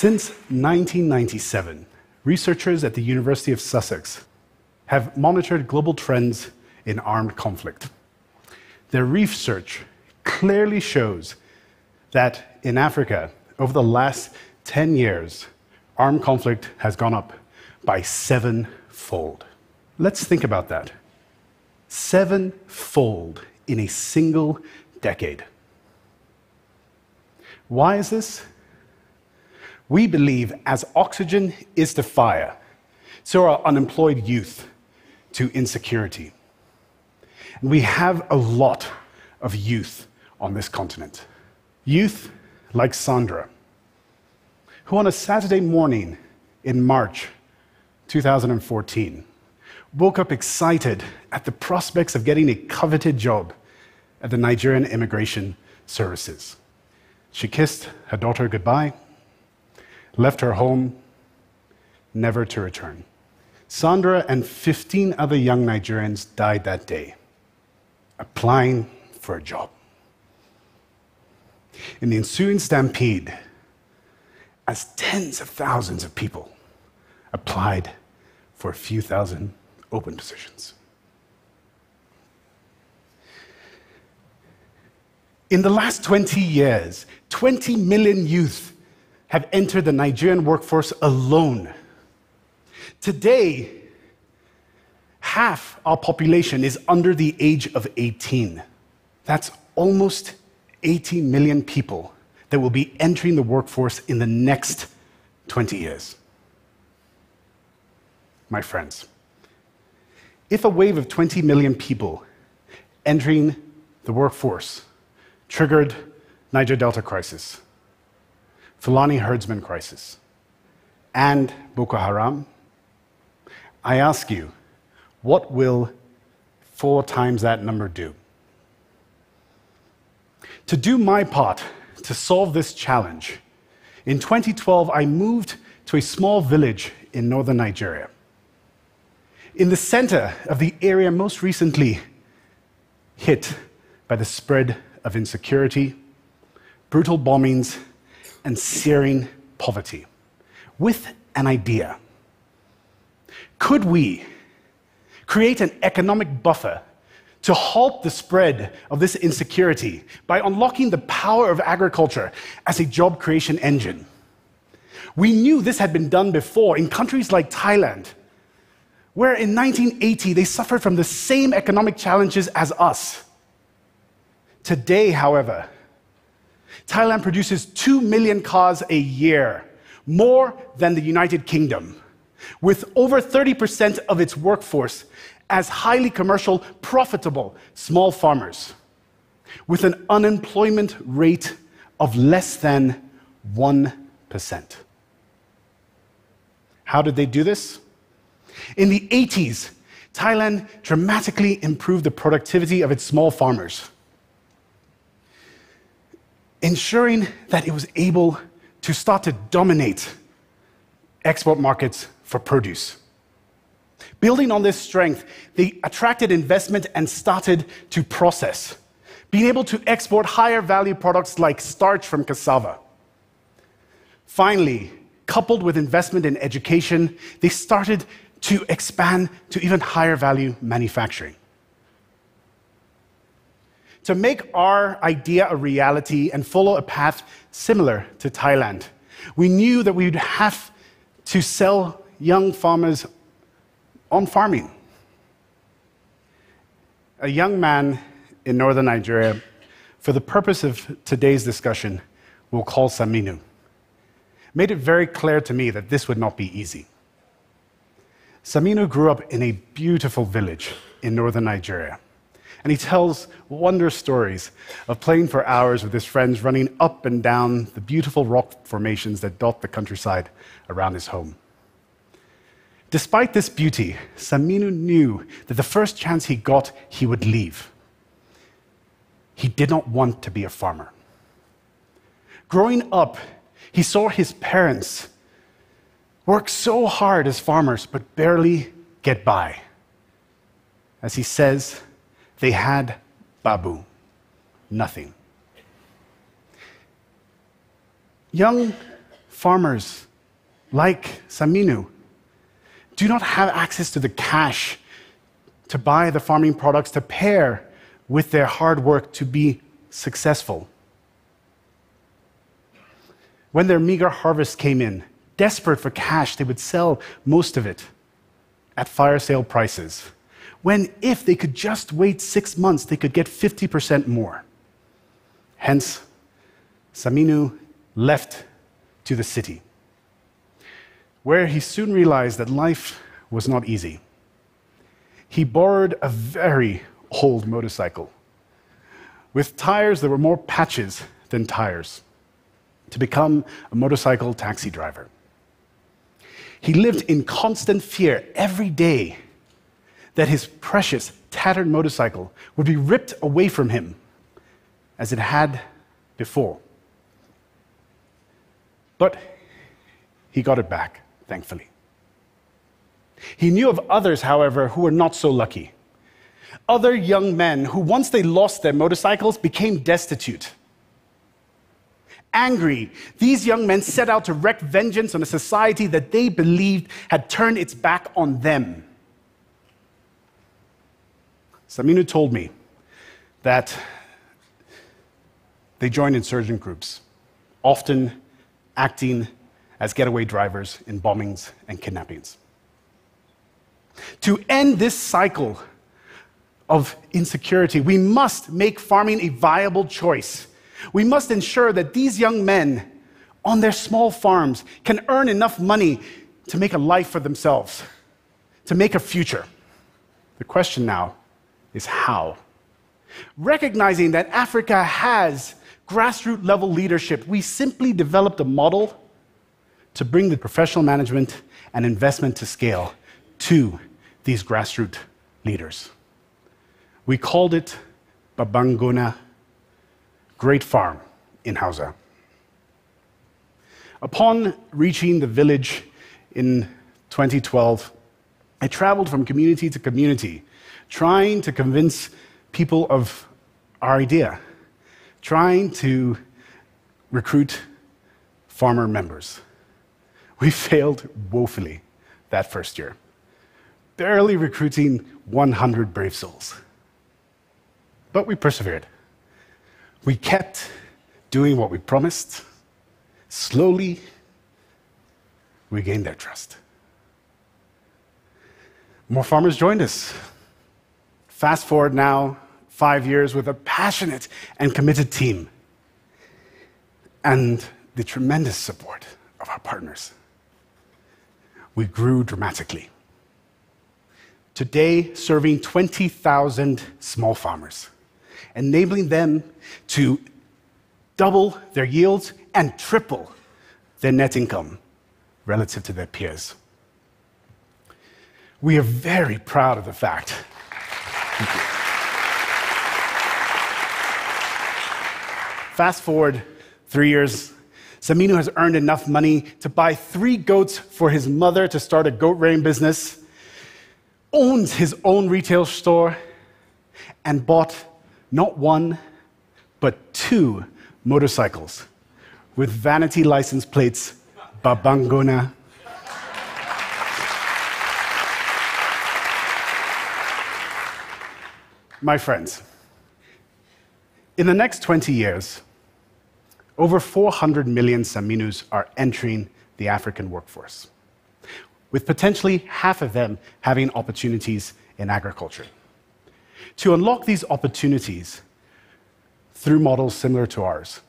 Since 1997, researchers at the University of Sussex have monitored global trends in armed conflict. Their research clearly shows that in Africa, over the last 10 years, armed conflict has gone up by sevenfold. Let's think about that. Sevenfold in a single decade. Why is this? We believe as oxygen is to fire, so are unemployed youth to insecurity. And we have a lot of youth on this continent. Youth like Sandra, who on a Saturday morning in March 2014 woke up excited at the prospects of getting a coveted job at the Nigerian Immigration Services. She kissed her daughter goodbye, left her home, never to return. Sandra and 15 other young Nigerians died that day, applying for a job. In the ensuing stampede, as tens of thousands of people applied for a few thousand open positions. In the last 20 years, 20 million youth have entered the Nigerian workforce alone. Today, half our population is under the age of 18. That's almost 80 million people that will be entering the workforce in the next 20 years. My friends, if a wave of 20 million people entering the workforce triggered Niger Delta crisis, Fulani herdsman crisis, and Boko Haram, I ask you, what will four times that number do? To do my part to solve this challenge, in 2012, I moved to a small village in northern Nigeria. In the center of the area most recently hit by the spread of insecurity, brutal bombings, and searing poverty, with an idea. Could we create an economic buffer to halt the spread of this insecurity by unlocking the power of agriculture as a job creation engine? We knew this had been done before in countries like Thailand, where in 1980 they suffered from the same economic challenges as us. Today, however, Thailand produces 2 million cars a year, more than the United Kingdom, with over 30% of its workforce as highly commercial, profitable small farmers, with an unemployment rate of less than 1%. How did they do this? In the 80s, Thailand dramatically improved the productivity of its small farmers ensuring that it was able to start to dominate export markets for produce. Building on this strength, they attracted investment and started to process, being able to export higher value products like starch from cassava. Finally, coupled with investment in education, they started to expand to even higher value manufacturing. To make our idea a reality and follow a path similar to Thailand, we knew that we would have to sell young farmers on farming. A young man in northern Nigeria, for the purpose of today's discussion, we'll call Saminu, made it very clear to me that this would not be easy. Saminu grew up in a beautiful village in northern Nigeria. And he tells wondrous stories of playing for hours with his friends, running up and down the beautiful rock formations that dot the countryside around his home. Despite this beauty, Saminu knew that the first chance he got, he would leave. He did not want to be a farmer. Growing up, he saw his parents work so hard as farmers, but barely get by. As he says, they had Babu, nothing. Young farmers like Saminu do not have access to the cash to buy the farming products to pair with their hard work to be successful. When their meager harvest came in, desperate for cash, they would sell most of it at fire sale prices. When, if they could just wait six months, they could get 50% more. Hence, Saminu left to the city, where he soon realized that life was not easy. He borrowed a very old motorcycle with tires that were more patches than tires to become a motorcycle taxi driver. He lived in constant fear every day that his precious, tattered motorcycle would be ripped away from him as it had before. But he got it back, thankfully. He knew of others, however, who were not so lucky. Other young men who, once they lost their motorcycles, became destitute. Angry, these young men set out to wreak vengeance on a society that they believed had turned its back on them. Saminu told me that they joined insurgent groups, often acting as getaway drivers in bombings and kidnappings. To end this cycle of insecurity, we must make farming a viable choice. We must ensure that these young men on their small farms can earn enough money to make a life for themselves, to make a future. The question now is how? Recognizing that Africa has grassroots level leadership, we simply developed a model to bring the professional management and investment to scale to these grassroots leaders. We called it Babban Gona Great Farm in Hausa. Upon reaching the village in 2012, I traveled from community to community, trying to convince people of our idea trying to recruit farmer members. We failed woefully that first year, barely recruiting 100 brave souls. But we persevered. We kept doing what we promised. Slowly, we gained their trust. More farmers joined us. Fast forward now five years with a passionate and committed team and the tremendous support of our partners. We grew dramatically. Today, serving 20,000 small farmers, enabling them to double their yields and triple their net income relative to their peers. We are very proud of the fact. Fast forward three years, Saminu has earned enough money to buy three goats for his mother to start a goat rearing business, owns his own retail store, and bought not one, but two motorcycles with vanity license plates Babban Gona. My friends, in the next 20 years, over 400 million Saminus are entering the African workforce, with potentially half of them having opportunities in agriculture. To unlock these opportunities through models similar to ours,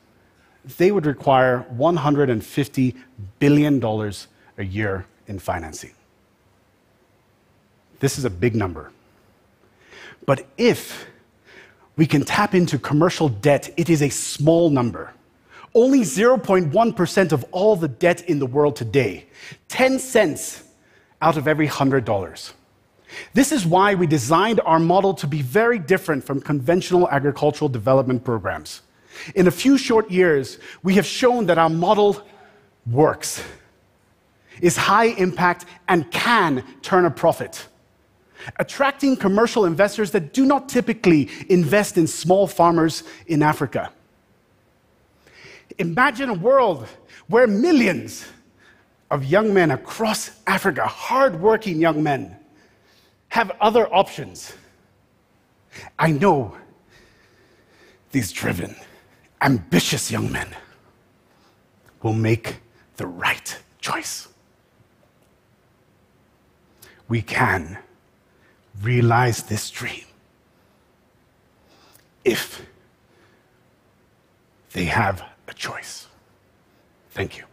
they would require $150 billion a year in financing. This is a big number. But if we can tap into commercial debt, it is a small number. Only 0.1% of all the debt in the world today, 10 cents out of every $100. This is why we designed our model to be very different from conventional agricultural development programs. In a few short years, we have shown that our model works, is high impact, and can turn a profit. Attracting commercial investors that do not typically invest in small farmers in Africa. Imagine a world where millions of young men across Africa, hardworking young men, have other options. I know these driven, ambitious young men will make the right choice. We can realize this dream if they have a choice. Thank you.